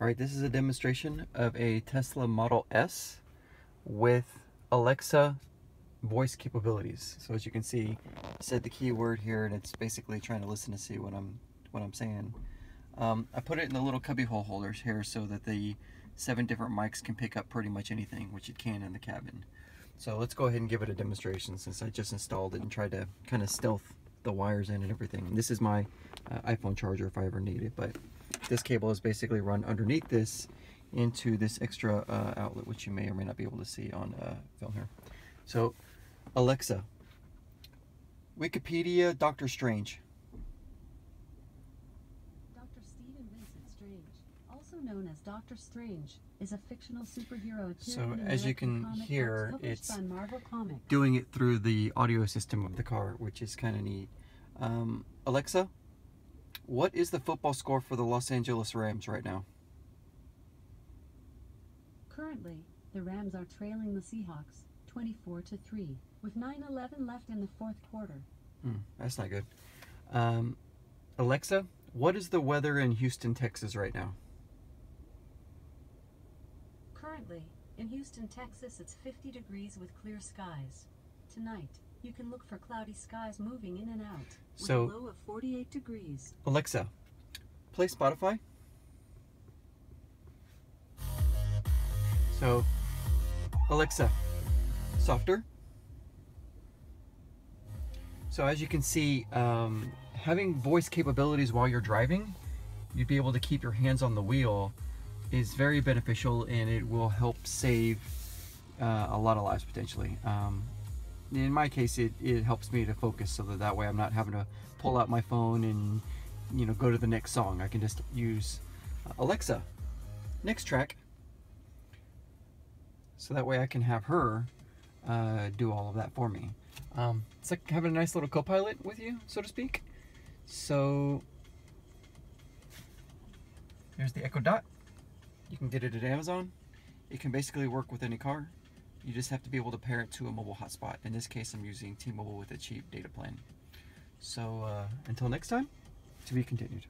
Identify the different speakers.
Speaker 1: All right, this is a demonstration of a Tesla Model S with Alexa voice capabilities. So as you can see, I said the keyword here and it's basically trying to listen to see what I'm what I'm saying. Um, I put it in the little cubbyhole holders here so that the seven different mics can pick up pretty much anything, which it can in the cabin. So let's go ahead and give it a demonstration since I just installed it and tried to kind of stealth the wires in and everything. This is my uh, iPhone charger if I ever need it, but this cable is basically run underneath this into this extra uh, outlet, which you may or may not be able to see on uh, film here. So, Alexa, Wikipedia, Doctor Strange.
Speaker 2: Dr. Stephen Vincent Strange, also known as Doctor Strange, is a fictional superhero
Speaker 1: So, as you can hear, it's
Speaker 2: by Marvel Comics.
Speaker 1: Doing it through the audio system of the car, which is kind of neat. Um, Alexa, what is the football score for the Los Angeles Rams right now?
Speaker 2: Currently, the Rams are trailing the Seahawks 24 to 3 with 9:11 left in the fourth quarter.
Speaker 1: Hmm, that's not good. Um, Alexa, what is the weather in Houston, Texas right now?
Speaker 2: Currently, in Houston, Texas, it's 50 degrees with clear skies. Tonight, you can look for cloudy skies moving in and out with
Speaker 1: So-
Speaker 2: a low of 48 degrees.
Speaker 1: Alexa, play Spotify. So, Alexa, softer. So as you can see, um, having voice capabilities while you're driving, you'd be able to keep your hands on the wheel is very beneficial and it will help save uh, a lot of lives potentially. Um, in my case, it, it helps me to focus so that that way I'm not having to pull out my phone and you know go to the next song. I can just use uh, Alexa, next track. So that way I can have her uh, do all of that for me. Um, it's like having a nice little co-pilot with you, so to speak. So here's the Echo Dot. You can get it at Amazon. It can basically work with any car. You just have to be able to pair it to a mobile hotspot. In this case, I'm using T-Mobile with a cheap data plan. So uh, until next time, to be continued.